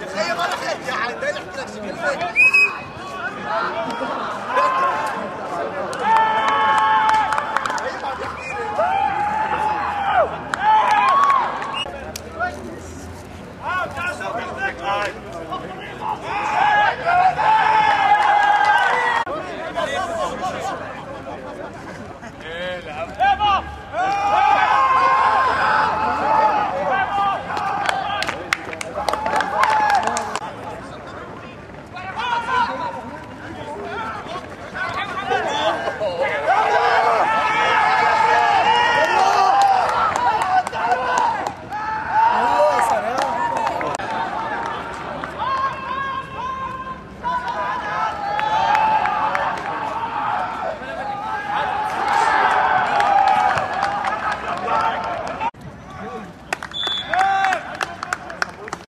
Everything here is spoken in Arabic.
يا خيي ما راح يا عاد ده يحكي